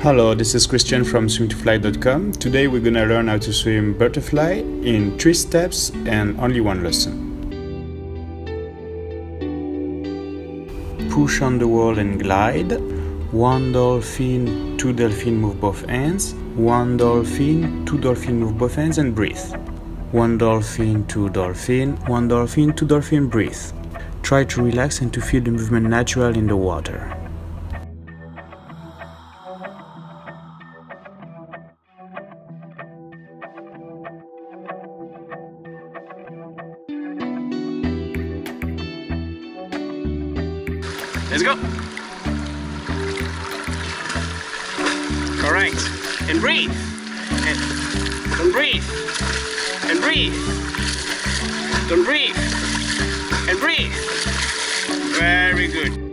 Hello, this is Christian from swimtofly.com. Today we're gonna learn how to swim butterfly in three steps and only one lesson. Push on the wall and glide. One dolphin, two dolphin move both hands. One dolphin, two dolphin move both hands and breathe. One dolphin, two dolphin, one dolphin, two dolphin breathe. Try to relax and to feel the movement natural in the water. Let's go. Right. And breathe. And, and breathe. And breathe. Don't breathe. And breathe. Very good.